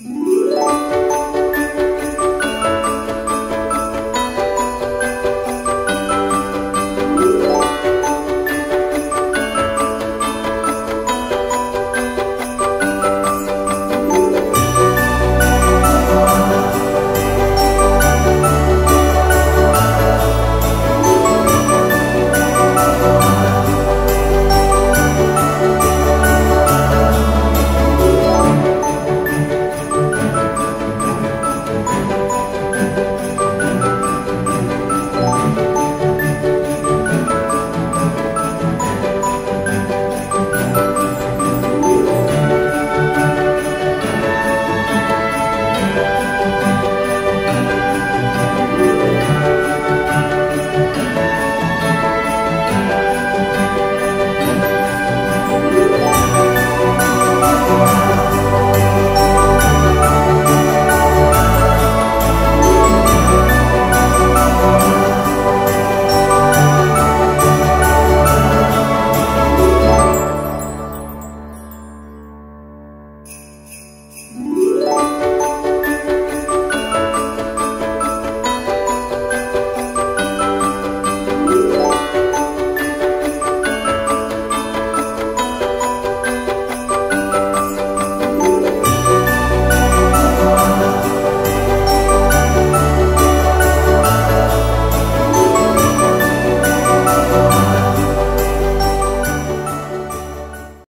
Mm-hmm.